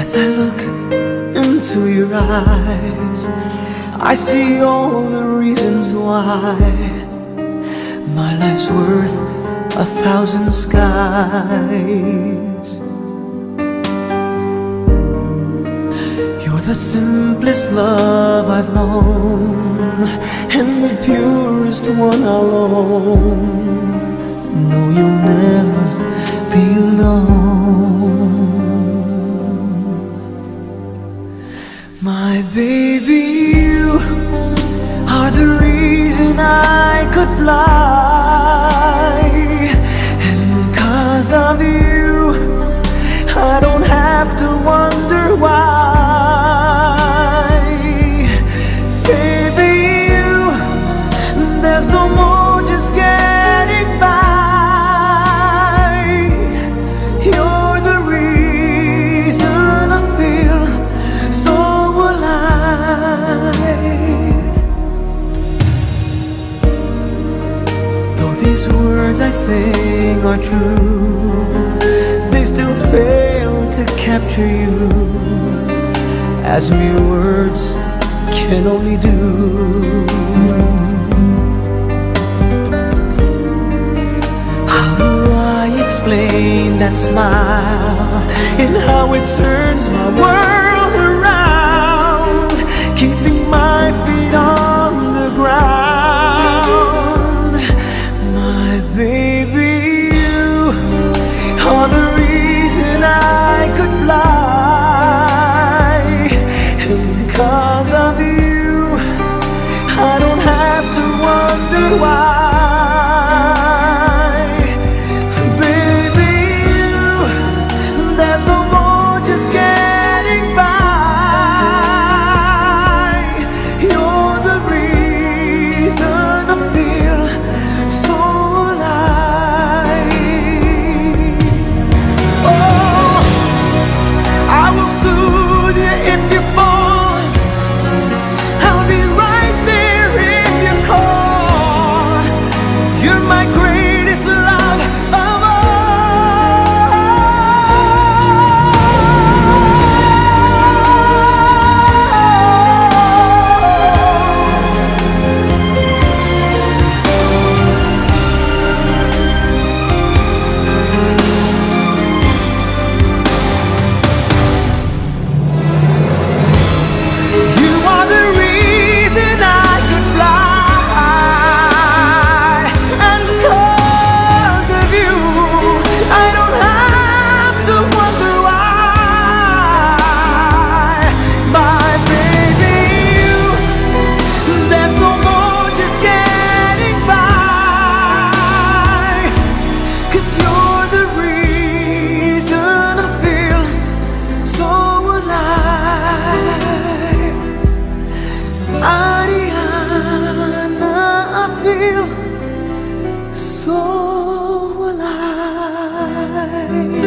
As I look into your eyes, I see all the reasons why my life's worth a thousand skies. You're the simplest love I've known, and the purest one I'll own. No, you'll never I could fly. And cause of you, I don't have to wonder why. I sing are true, they still fail to capture you, as mere words can only do. How do I explain that smile and how it turns my world why. sky.